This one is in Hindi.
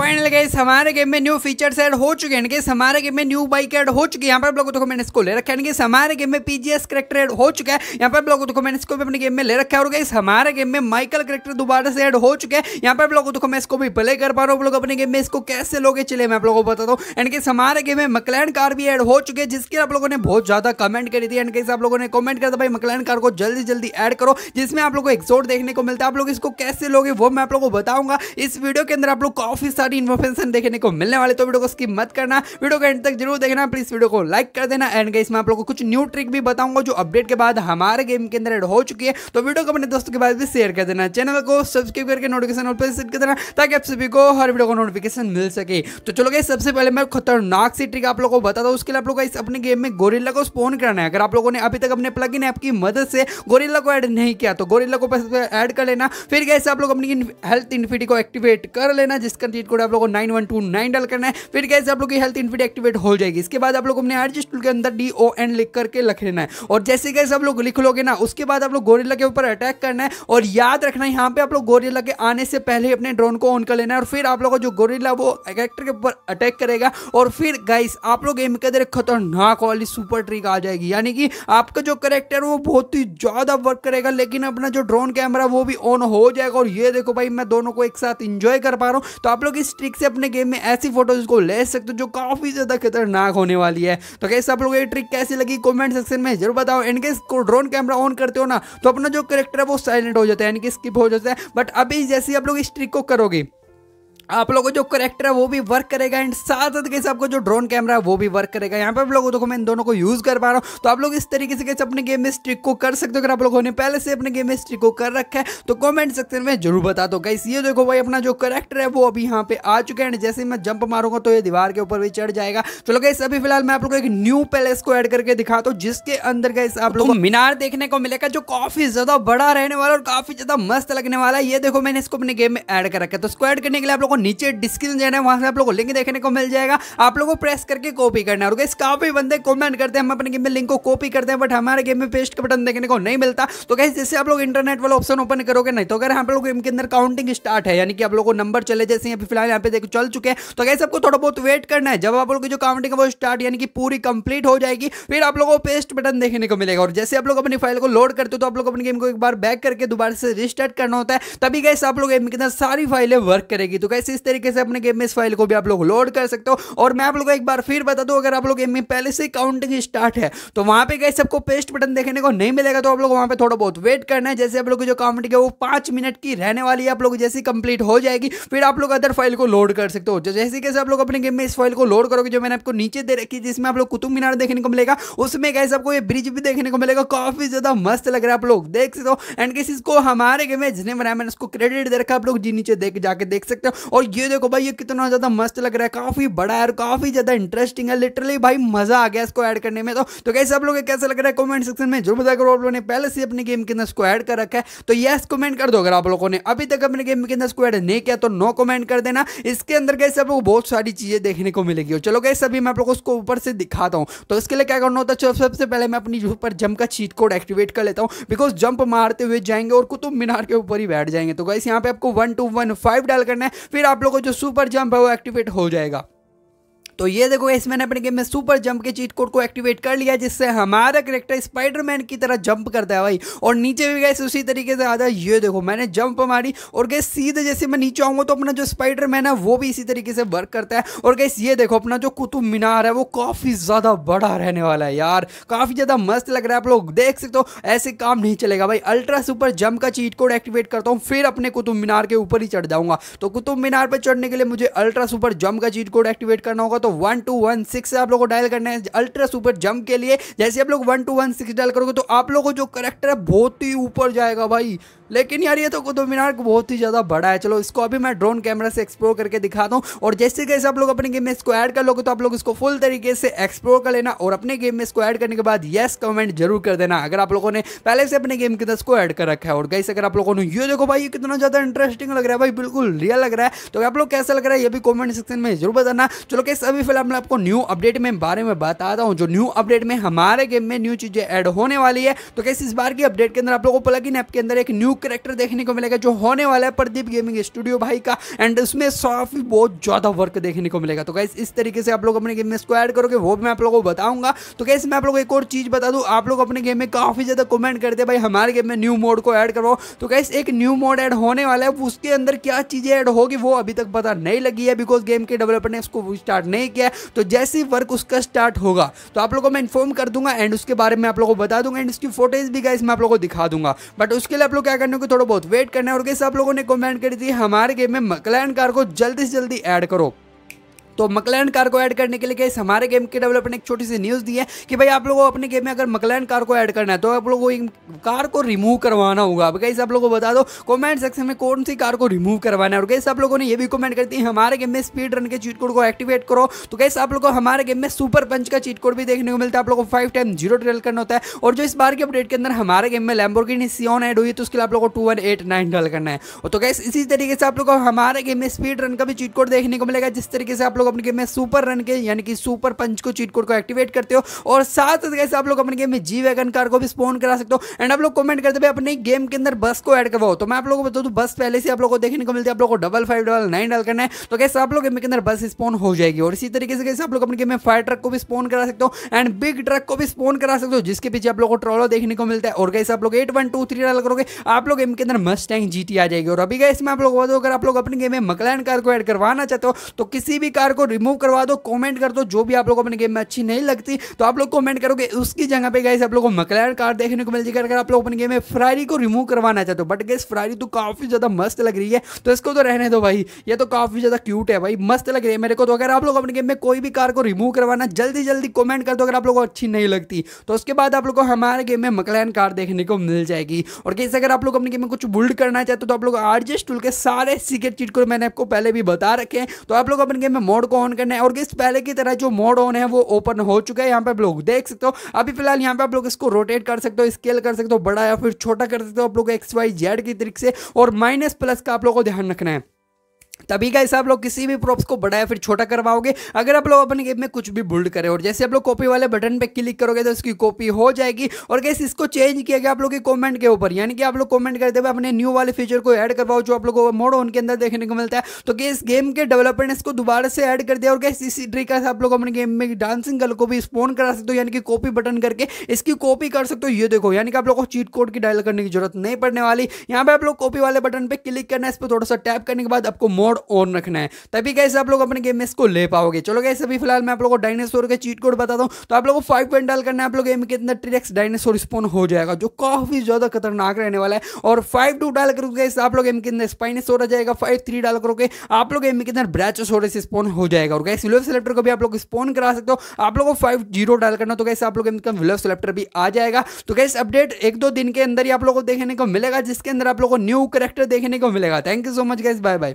फाइनल गाइस हमारे गेम में न्यू फीचर्स ऐड हो चुके हैं गाइस हमारे गेम में न्यू बाइक ऐड हो चुकी है। यहाँ पर आप लोगों को मैंने इसको ले रखा है गाइस हमारे गेम में पीजीएस करेक्टर ऐड हो चुका है। यहाँ पर आप लोगों को मैंने इसको भी अपने गेम में ले रखा है और गाइस हमारे गेम में माइकल करेक्टर दोबारा से ऐड हो चुके हैं। यहाँ पर आप लोगों को मैं इसको भी प्ले कर पा रहा हूँ। लोग अपने गेम में इसको कैसे लोगे? चले मैं आप लोगों को बताता हूँ एंड गाइस हमारे गेम में मकलैन कार भी ऐड हो चुके हैं, जिसके आप लोगों ने बहुत ज़्यादा कमेंट करी थी। एंड गाइस आप लोगों ने कमेंट कर दिया भाई मकलैन कार को जल्दी जल्दी ऐड करो, जिसमें आप लोगों को एक्सोट देखने को मिलता है। आप लोग इसको कैसे लोगे, वो मैं आप लोगों को बताऊँगा। इस वीडियो के अंदर आप लोग काफ़ी इन्फॉर्मेशन देखने को मिलने वाले तो वीडियो को स्किप मत करना। वीडियो को एंड तक ज़रूर देखना। प्लीज़ वीडियो को लाइक कर देना। एंड गाइस मैं आप लोगों को कुछ न्यू ट्रिक भी बताऊँगा, जो अपडेट के बाद हमारे गेम के अंदर ऐड हो चुकी है। तो वीडियो को अपने दोस्तों के बाद भी शेयर कर देना। चैनल को सब्सक्राइब करके नोटिफिकेशन पर सेट कर देना, ताकि आप सभी को हर वीडियो को नोटिफिकेशन मिल सके। तो चलो गाइस सबसे पहले मैं खतरनाक सी ट्रिक आप लोगों को बताता हूँ। उसके लिए आप लोग अपने गेम में गोरिल्ला को स्पोन करना है। अगर आप लोगों ने अभी तक अपने प्लग इन ऐप की मदद से गोरिल्ला को ऐड नहीं किया तो गोरिल्ला को ऐड कर लेना। फिर गैस आप लोग अपनी हेल्थ इन्फिटी को एक्टिवेट कर लेना, जिसका कोड आप लोगों को नाइन वन टू नाइन डाल करना है। फिर गैस आप लोग की हेल्थ इन्फिटी एक्टिवेट हो जाएगी। इसके बाद आप लोग अपने एडजस्ट टूल के अंदर डी ओ एन लिख करके लिख लेना है। और जैसे गैस आप लोग लिख लोगे ना, उसके बाद आप लोग गोरिल्ला के ऊपर अटैक करना है। और याद रखना है यहाँ पे आप लोग गोरिल्ला के आने से पहले ही अपने ड्रोन को ऑन कर लेना है। और फिर आप लोग जो गोरिल्ला वो कैरेक्टर के ऊपर अटैक करेगा। और फिर गाइस आप लोग गेम के अंदर खतरनाक वाली सुपर ट्रिक आ जाएगी। यानी कि आपका जो करेक्टर वो बहुत ही ज़्यादा वर्क करेगा। लेकिन अपना जो ड्रोन कैमरा वो भी ऑन हो जाएगा। और ये देखो भाई, मैं दोनों को एक साथ इंजॉय कर पा रहा हूँ। तो आप लोग इस ट्रिक से अपने गेम में ऐसी फ़ोटोज़ को ले सकते हो जो काफ़ी ज़्यादा खतरनाक होने वाली है। तो कैसे आप लोग ये ट्रिक कैसी लगी? कमेंट सेक्शन में ज़रूर बताओ। इनके ड्रोन कैमरा ऑन करते हो ना तो अपना जो करेक्टर है वो साइलेंट हो जाता है, यानी कि स्किप हो जाता है। बट अभी जैसे आप लोग इस ट्रिक को करोगे आप लोगों को जो करेक्टर है वो भी वर्क करेगा एंड साथ साथ कैसे आपको जो ड्रोन कैमरा है वो भी वर्क करेगा। यहाँ पे आप लोगों देखो मैं इन दोनों को यूज़ कर पा रहा हूँ। तो आप लोग इस तरीके से कैसे अपने गेम में स्ट्रिक को कर सकते हो। अगर आप लोगों ने पहले से अपने गेम में स्ट्रिक को कर रखा है तो कमेंट सेक्शन में ज़रूर बता दो। गाइस ये देखो भाई अपना जो करेक्टर है वो अभी यहाँ पे आ चुका है जैसे मैं जंप मारूँगा तो ये दीवार के ऊपर भी चढ़ जाएगा। चलो गाइस अभी फ़िलहाल मैं आप लोग एक न्यू पैलेस को एड करके दिखाता हूँ जिसके अंदर गाइस आप लोग मीनार देखने को मिलेगा जो काफ़ी ज़्यादा बड़ा रहने वाला और काफ़ी ज़्यादा मस्त लगने वाला है। ये देखो मैंने इसको अपने गेम में एड कर रखा है। तो इसको एड करने के लिए आप लोग को नीचे डिस्क्रिप्शन जाना है, वहाँ से आप लोगों को लिंक देखने को मिल जाएगा। आप लोगों को प्रेस करके कॉपी करना है। काफ़ी बंदे कमेंट करते हैं, हम अपने गेम में लिंक को कॉपी करते हैं बट हमारे गेम में पेस्ट का बटन देखने को नहीं मिलता। तो गाइस जैसे आप लोग इंटरनेट वाला ऑप्शन ओपन करोगे नहीं तो अगर हम लोग गेम के अंदर काउंटिंग स्टार्ट है, यानी कि आप लोगों को नंबर चले, जैसे अभी फ़िलहाल यहाँ पे देखो चल चुके हैं। तो गाइस आपको थोड़ा बहुत वेट करना है। जब आप लोग की जो काउंटिंग है, वो स्टार्ट यानी कि पूरी कंप्लीट हो जाएगी, फिर आप लोगों को पेस्ट बटन देखने को मिलेगा। और जैसे आप लोग अपनी फ़ाइल को लोड करते हो तो आप लोग अपनी गेम को एक बार बैक करके दोबारा से रिस्टार्ट करना होता है। तभी गैस आप लोग गेम के अंदर सारी फाइलें वर्क करेगी। तो कैसे इस तरीके से अपने गेम में इस फ़ाइल को भी आप लोग लोड कर सकते हो। और मैं आप लोगों को एक बार फिर बता दूँ, अगर आप लोग गेम में पहले से काउंटिंग स्टार्ट है तो वहाँ पे गए सबको पेस्ट बटन देखने को नहीं मिलेगा तो आप लोग वहाँ पे थोड़ा बहुत वेट करना है। जैसे आप लोग जो काउंटिंग है, वो पाँच मिनट की रहने वाली है, आप लोग जैसी कंप्लीट हो जाएगी, फिर आप लोग अदर फ़ाइल को लोड कर सकते हो। जैसे कैसे आप लोग अपने गेम में इस फ़ाइल को लोड करोगे, जो मैंने आपको नीचे दे रखी जिसमें आप लोग कुतुब मीनार देखने को मिलेगा, उसमें कैसे आपको ये ब्रिज भी देखने को मिलेगा, काफ़ी ज़्यादा मस्त लग रहा है आप लोग, देख सकते हो। एंड किसी को हमारे गेम में जिसने बनाया, मैंने उसको क्रेडिट दे रखा आप लोग जी नीचे देख, जाके देख सकते हो। और ये देखो भाई, ये कितना ज़्यादा मस्त लग रहा है। काफ़ी बड़ा है और काफ़ी ज़्यादा इंटरेस्टिंग है। लिटरली भाई, मज़ा आ गया इसको ऐड करने में तो। तो कैसे आप लोग कैसा लग रहा है? कमेंट सेक्शन में ज़रूर बताया करो। आप लोगों ने पहले से अपने गेम के अंदर इसको ऐड कर रखा है। तो यस कमेंट कर दो अगर आप लोगों ने अभी तक अपने गेम के अंदर इसको ऐड नहीं किया तो नो कमेंट कर देना। इसके अंदर कैसे आप लोग बहुत सारी चीज़ें देखने को मिलेगी। और चलो कैसे अभी मैं आप लोग उसको ऊपर से दिखाता हूँ। तो इसके लिए क्या करना होता है सबसे पहले मैं अपनी ऊपर जंप का चीट कोड एक्टिवेट कर लेता हूँ। बिकॉज़ जंप मारते हुए जाएँगे और कुतुब मीनार के ऊपर ही बैठ जाएँगे। तो गाइस यहाँ पे आपको वन टू वन फाइव डाल करना है। फिर आप लोगों को जो सुपर जंप है वो एक्टिवेट हो जाएगा। तो ये देखो, इस मैंने अपने गेम में सुपर जंप के चीट कोड को एक्टिवेट कर लिया, जिससे हमारा करेक्टर स्पाइडरमैन की तरह जंप करता है भाई। और नीचे भी गए उसी तरीके से आता है। ये देखो, मैंने जंप मारी और गैस सीधे जैसे मैं नीचे आऊँगा तो अपना जो स्पाइडरमैन है, वो भी इसी तरीके से वर्क करता है। और गैस ये देखो, अपना जो कुतुब मीनार है, वो काफ़ी ज़्यादा बड़ा रहने वाला है यार। काफ़ी ज़्यादा मस्त लग रहा है, आप लोग देख सकते हो, ऐसे काम नहीं चलेगा भाई। अल्ट्रा सुपर जंप का चीट कोड एक्टिवेट करता हूँ, फिर अपने कुतुब मीनार के ऊपर ही चढ़ जाऊँगा। तो कुतुब मीनार पर चढ़ने के लिए मुझे अल्ट्रा सुपर जंप का चीट कोड एक्टिवेट करना होगा तो वन टू वन सिक्स आप लोगों को डायल करना है अल्ट्रा सुपर जंप के लिए। जैसे आप लोग one two one six dial करोगे तो आप लोगों को जो करेक्टर है बहुत ही ऊपर जाएगा भाई। लेकिन यार ये तो कुतुब मीनार बहुत ही ज़्यादा बड़ा है। चलो इसको अभी मैं ड्रोन कैमरा से एक्सप्लोर करके दिखाता हूँ। और जैसे कैसे आप लोग अपने गेम में इसको ऐड कर लोगे तो आप लोग इसको फुल तरीके से एक्सप्लोर कर लेना। और अपने गेम में इसको ऐड करने के बाद येस कमेंट ज़रूर कर देना। अगर आप लोगों ने पहले से अपने गेम के अंदर इसको ऐड कर रखा है। और गैस अगर आप लोगों ने, ये देखो भाई, ये कितना ज़्यादा इंटरेस्टिंग लग रहा है भाई। बिल्कुल रियल लग रहा है। तो आप लोग कैसा लग रहा है ये भी कॉमेंट सेक्शन में ज़रूर बताना। चलो कैसे अभी फ़िलहाल मैं आपको न्यू अपडेट में बारे में बताता हूँ। जो न्यू अपडेट में हमारे गेम में न्यू चीज़ें ऐड होने वाली है तो कैसे इस बार की अपडेट के अंदर आप लोगों को प्लग इन ऐप के अंदर एक न्यू करेक्टर देखने को मिलेगा जो होने वाला है प्रदीप गेमिंग स्टूडियो भाई का एंड उसमें काफ़ी बहुत ज़्यादा वर्क देखने को मिलेगा। तो कैसे इस तरीके से आप लोग अपने गेम में इसको ऐड करोगे, वो भी मैं आप लोगों को बताऊँगा। तो कैसे मैं आप लोगों एक और चीज़ बता दूँ, आप लोग अपने गेम में काफ़ी ज़्यादा कमेंट करते भाई, हमारे गेम में न्यू मोड को ऐड करवाओ। तो कैसे एक न्यू मोड ऐड होने वाला है, उसके अंदर क्या चीज़ें ऐड होगी, वो अभी तक पता नहीं लगी है बिकॉज़ गेम के डेवलपर ने उसको स्टार्ट नहीं किया तो जैसे ही वर्क उसका स्टार्ट होगा तो आप लोगों को मैं इन्फॉर्म कर दूँगा एंड उसके बारे में आप लोगों को बता दूँगा एंड इसकी फोटेज भी गाइस मैं आप लोगों को दिखा दूँगा। बट उसके लिए आप लोग क्या करने को थोड़ा बहुत वेट करना है और कैसे आप लोगों ने कमेंट करी थी, हमारे गेम में मकलैन कार को जल्दी से जल्दी ऐड करो। तो मकलैन कार को ऐड करने के लिए कैसे हमारे गेम के डेवलपर ने एक छोटी सी न्यूज़ दी है कि भाई आप लोगों को अपने गेम में अगर मकलैन कार को ऐड करना है तो आप लोगों को कार को रिमूव करवाना होगा। अब कैसे आप लोगों को बता दो कमेंट सेक्शन में कौन सी कार को रिमूव करवाना है? और कैसे आप लोगों ने ये भी कमेंट करती है हमारे गेम में स्पीड रन के चीट कोड को एक्टिवेट करो। तो कैसे आप लोग को हमारे गेम में सुपर पंच का चीट कोड भी देखने को मिलता है। आप लोगों को फाइव टाइम ज़ीरो ट्रेल करना होता है। और जो इस बार के अपडेट के अंदर हमारे गेम में लैम्बोर्गिनी सियोन ऐड हुई तो उसके लिए आप लोग को टू वन एट नाइन डाल करना है। तो कैसे इसी तरीके से आप लोग को हमारे गेम में स्पीड रन का भी चीट कोड देखने को मिलेगा, जिस तरीके से आप लोग अपने गेम में सुपर रन के यानी कि सुपर पंच को चीट कोड को एक्टिवेट करते हो और साथ कैसे आप लोग अपने गेम में जी वैगन कार को भी स्पोन करा सकते हो। एंड आप लोग कमेंट करते भाई, अपने गेम के अंदर बस को ऐड करवाओ। तो मैं आप लोगों को बता दूँ बस पहले से आप लोग को देखने को मिलती है। आप लोग को डबल फाइव डबल नाइन डाल करना है। तो कैसे आप लोग गेम के अंदर बस स्पोन हो जाएगी। और इसी तरीके से कैसे आप लोग अपने गेम में फायर ट्रक को भी स्पोन करा सकते हो एंड बिग ट्रक को भी स्पोन करा सकते हो, जिसके पीछे आप लोग को ट्रोलो देखने को मिलता है। और कैसे आप लोग एट वन टू थ्री डाल करोगे, आप लोग गेम के अंदर मस्ट टैंक जीटी आ जाएगी। और अभी गैस में आप लोग बता दो, अगर आप लोग अपने गेम में मकलैन कार को ऐड करवाना चाहते हो तो किसी भी कार को रिमूव करवा दो कॉमेंट कर दो, जो भी आप लोग अपने गेम में अच्छी नहीं लगती तो आप लोग कमेंट करोगे, उसकी जगह पे गैस आप लोग को मकलैर कार देखने को मिल जाएगा अगर आप लोग अपने गेम में फ्रारी को रिमूव करवाना चाहते हो बट गैस फ्रारी तो काफ़ी ज़्यादा मस्त लग रही है तो इसको तो रहने दो भाई, ये तो काफ़ी ज़्यादा क्यूट है भाई, मस्त लग रही है मेरे को तो। अगर आप लोग अपने गेम में कोई भी कार को रिमूव करवाना जल्दी जल्दी कॉमेंट कर दो अगर आप लोग को अच्छी नहीं लगती तो उसके बाद आप लोग को हमारे गेम में मकलैन कार देखने को मिल जाएगी। और कैसे अगर आप लोग अपने गेम में कुछ बुल्ड करना चाहते हो तो आप लोग आरजेस टूल के सारे सीक्रेट चीट को मैंने आपको पहले भी बता रखे हैं तो आप लोग अपने गेम में को ऑन करना है और इस पहले की तरह जो मोड ऑन है, वो ओपन हो चुका है। यहाँ पे आप लोग देख सकते हो। अभी फ़िलहाल यहाँ पे आप लोग इसको रोटेट कर सकते हो स्केल कर सकते हो, बड़ा या फिर छोटा कर सकते हो। आप लोग एक्स वाई जेड की तरीके से और माइनस प्लस का आप लोग को ध्यान रखना है। तभी का आप लोग किसी भी प्रॉप्स को बड़ा या फिर छोटा करवाओगे। अगर आप लोग अपने गेम में कुछ भी बुल्ड करें और जैसे आप लोग कॉपी वाले बटन पे क्लिक करोगे तो उसकी कॉपी हो जाएगी। और कैसे इसको चेंज किया गया आप लोग के कमेंट के ऊपर, यानी कि आप लोग कमेंट करते हुए अपने न्यू वाले फीचर को ऐड करवाओ, जो आप लोगों को मोड उनके अंदर देखने को मिलता है। तो इस गेम के डेवलपर ने इसको दोबारा से ऐड कर दिया और कैसे इसी तरीके से आप लोग अपने गेम में डांसिंग गर्ल को भी स्पोन करा सकते हो, यानी कि कॉपी बटन करके इसकी कॉपी कर सकते हो। ये देखो, यानी कि आप लोग को चीट कोड की डायल करने की ज़रूरत नहीं पड़ने वाली। यहाँ पे आप लोग कॉपी वाले बटन पर क्लिक करना है, इस पर थोड़ा सा टैप करने के बाद आपको मोड ऑन रखना है। तभी कैसे आप लोग अपने गेम में इसको ले पाओगे। चलो कैसे अभी फ़िलहाल मैं आप लोगों को डायनासोर के चीट कोड बताता हूँ। तो आप लोगों को फाइव पॉइंट डाल करना है आप लोग गेम के अंदर ट्रिक्स डायनासोर स्पोन हो जाएगा, जो काफ़ी ज़्यादा खतरनाक रहने वाला है। और फाइव टू डाल करोगे आप लोग गेम के अंदर स्पाइनसोर आ जाएगा। फाइव थ्री डाल करोगे, आप लोग गेम के अंदर ब्रैचोसोर स्पोन हो जाएगा। और गैस विलो सेलेक्टर को भी आप लोग स्पोन करा सकते हो। आप लोगों को फाइव ज़ीरो डाल करना तो कैसे आप लोग इनका विलो सेलेक्टर भी आ जाएगा। तो कैसे अपडेट एक दो दिन के अंदर ही आप लोगों को देखने को मिलेगा, जिसके अंदर आप लोगों को न्यू करेक्टर देखने को मिलेगा। Thank you so much guys bye bye